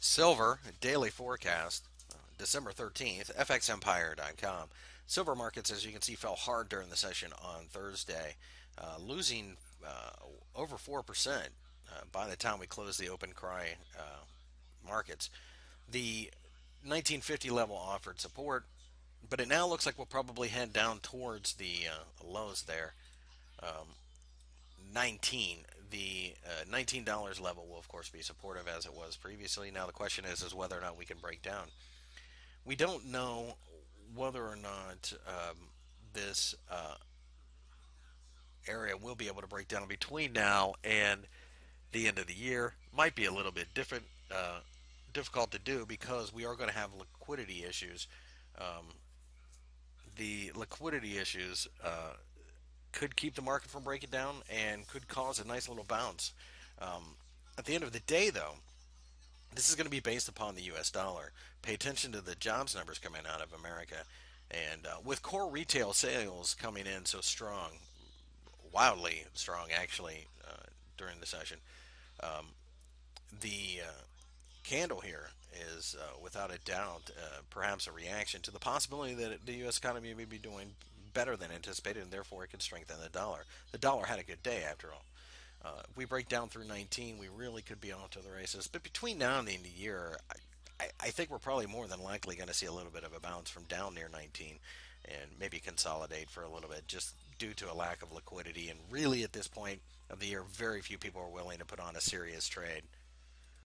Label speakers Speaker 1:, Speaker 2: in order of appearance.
Speaker 1: Silver daily forecast, December 13th, fxempire.com. Silver markets, as you can see, fell hard during the session on Thursday, uh, losing uh, over 4% uh, by the time we closed the open cry uh, markets. The 1950 level offered support, but it now looks like we'll probably head down towards the uh, lows there. Um, 19. The uh, $19 level will, of course, be supportive as it was previously. Now, the question is, is whether or not we can break down. We don't know whether or not um, this uh, area will be able to break down between now and the end of the year. Might be a little bit different, uh, difficult to do because we are going to have liquidity issues. Um, the liquidity issues uh, could keep the market from breaking down and could cause a nice little bounce. Um, at the end of the day, though, this is going to be based upon the U.S. dollar. Pay attention to the jobs numbers coming out of America. And uh, with core retail sales coming in so strong, wildly strong actually, uh, during the session, um, the uh, candle here is uh, without a doubt uh, perhaps a reaction to the possibility that the U.S. economy may be doing better than anticipated, and therefore it could strengthen the dollar. The dollar had a good day after all. Uh, we break down through 19, we really could be off to the races. But between now and the end of the year, I, I, I think we're probably more than likely going to see a little bit of a bounce from down near 19 and maybe consolidate for a little bit just due to a lack of liquidity. And really, at this point of the year, very few people are willing to put on a serious trade.